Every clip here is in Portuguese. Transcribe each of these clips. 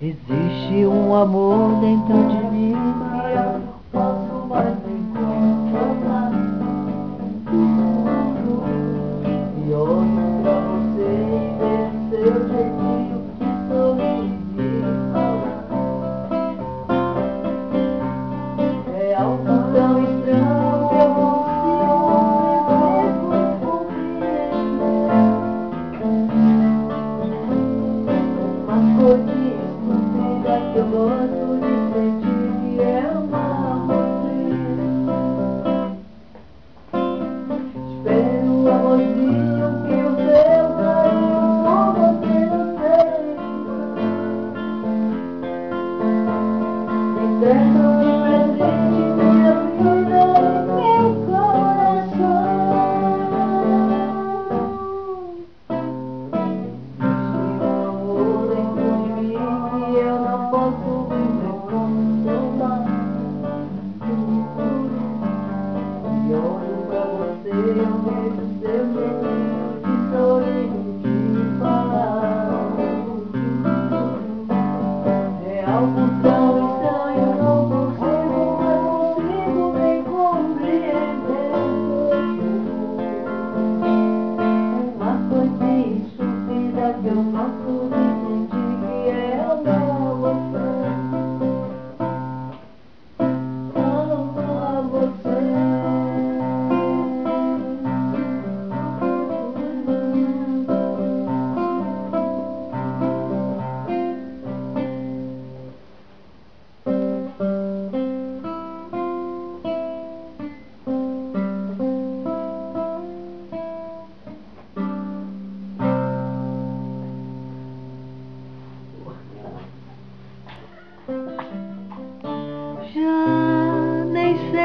Existe um amor dentro de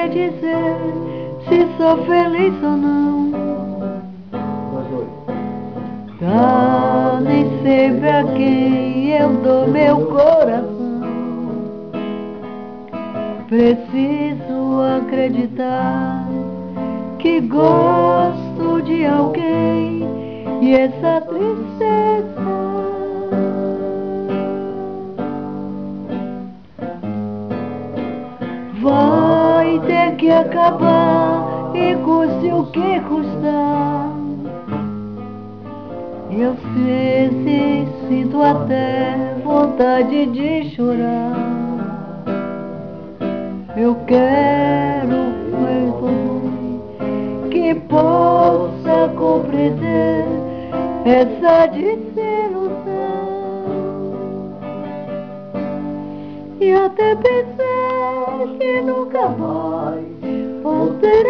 dizer se sou feliz ou não. Já nem sei pra quem eu dou meu coração. Preciso acreditar que gosto de alguém e essa tristeza que acabar e custe o que custar. Eu sei se sinto até vontade de chorar. Eu quero ver alguém que possa compreender essa desilusão. E até pensar que nunca mais vou ter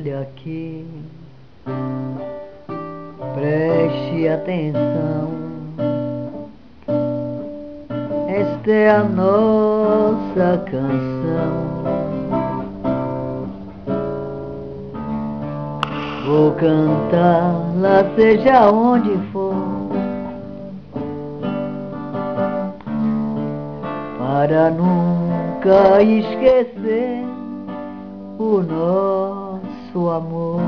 Olha aqui, preste atenção. Esta é a nossa canção. Vou cantá-la seja onde for. Para nunca esquecer o nosso amor,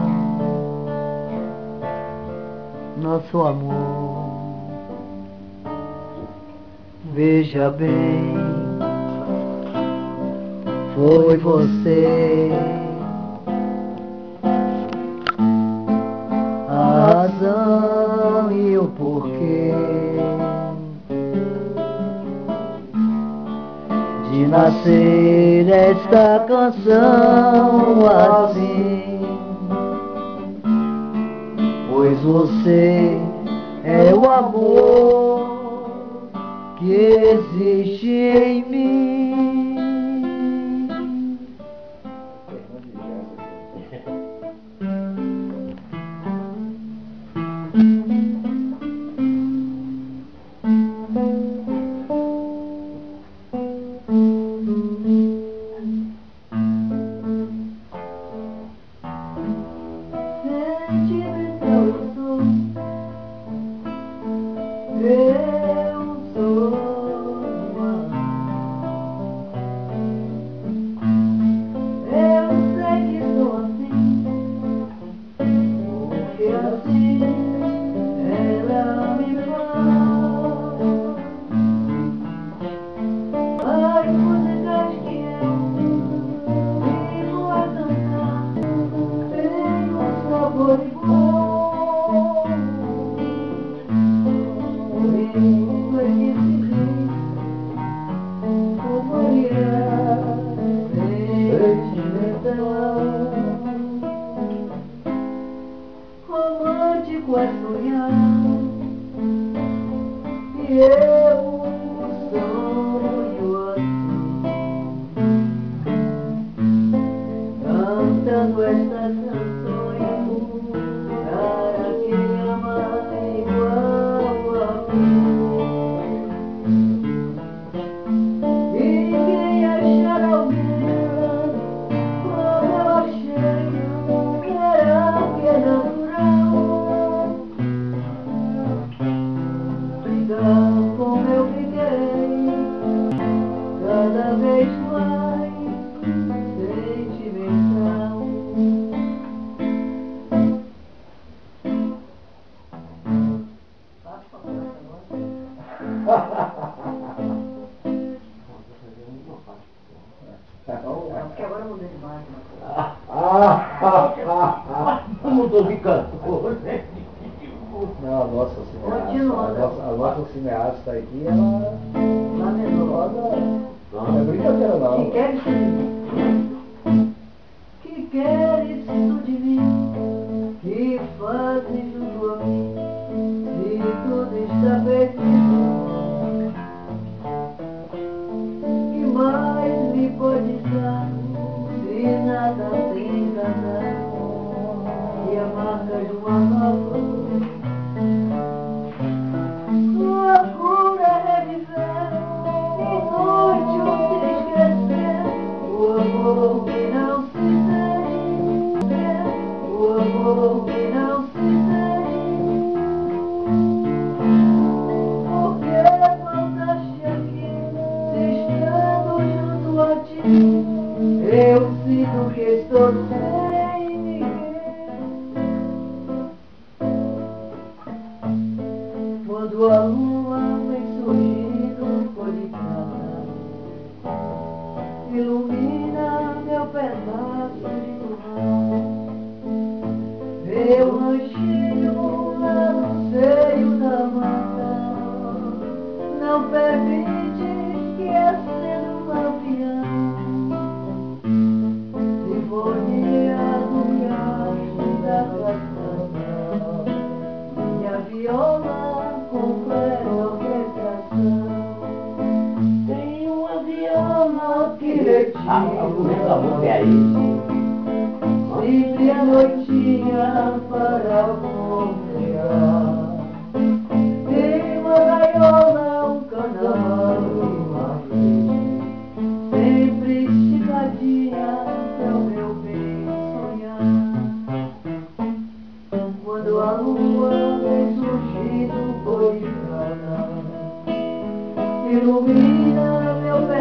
nosso amor. Veja bem, foi você. A razão e o porquê de nascer esta canção Yeah. Real aqui, ela na nebulosa. Não é brincadeira não. Que quer isso de mim? Que quer isso de mim? Que fazes junto a mim? Que tudo está perdido. Que mais me pode dar? Se nada tem nada. E a marca de uma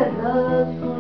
love